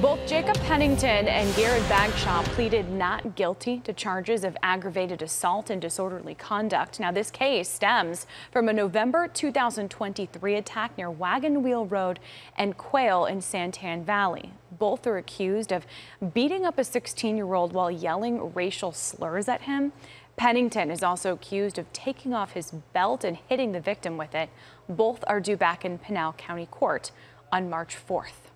Both Jacob Pennington and Garrett Bagshaw pleaded not guilty to charges of aggravated assault and disorderly conduct. Now, this case stems from a November 2023 attack near Wagon Wheel Road and Quail in Santan Valley. Both are accused of beating up a 16-year-old while yelling racial slurs at him. Pennington is also accused of taking off his belt and hitting the victim with it. Both are due back in Pinal County Court on March 4th.